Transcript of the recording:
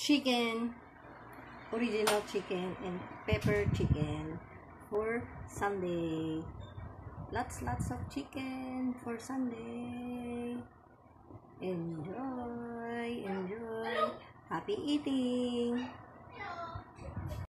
chicken, original chicken, and pepper chicken for Sunday. Lots, lots of chicken for Sunday. Enjoy, enjoy. Happy eating.